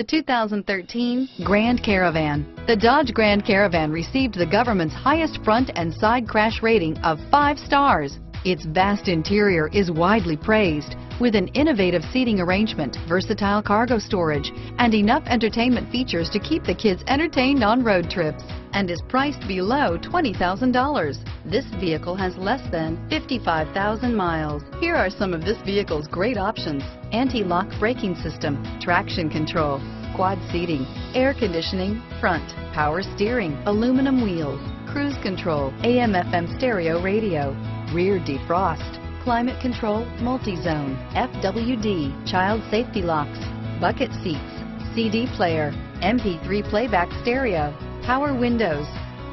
The 2013 Grand Caravan. The Dodge Grand Caravan received the government's highest front and side crash rating of five stars. Its vast interior is widely praised, with an innovative seating arrangement, versatile cargo storage, and enough entertainment features to keep the kids entertained on road trips, and is priced below $20,000. This vehicle has less than 55,000 miles. Here are some of this vehicle's great options. Anti-lock braking system, traction control, quad seating, air conditioning, front, power steering, aluminum wheels, cruise control, AM FM stereo radio, rear defrost, climate control, multi-zone, FWD, child safety locks, bucket seats, CD player, MP3 playback stereo, power windows,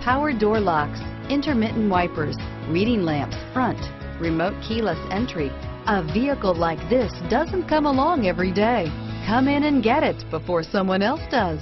power door locks, intermittent wipers, reading lamps front, remote keyless entry. A vehicle like this doesn't come along every day. Come in and get it before someone else does.